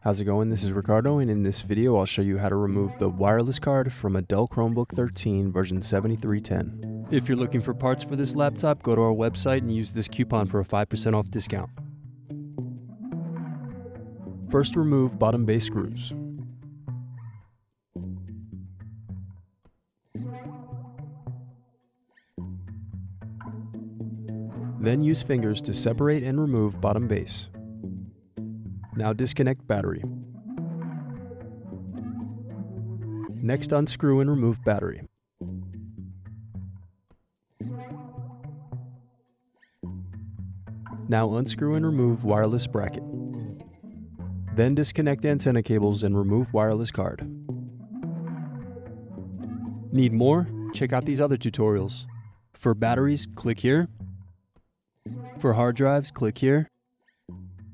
How's it going? This is Ricardo, and in this video, I'll show you how to remove the wireless card from a Dell Chromebook 13 version 7310. If you're looking for parts for this laptop, go to our website and use this coupon for a 5% off discount. First, remove bottom base screws. Then use fingers to separate and remove bottom base. Now disconnect battery. Next unscrew and remove battery. Now unscrew and remove wireless bracket. Then disconnect antenna cables and remove wireless card. Need more? Check out these other tutorials. For batteries, click here. For hard drives, click here.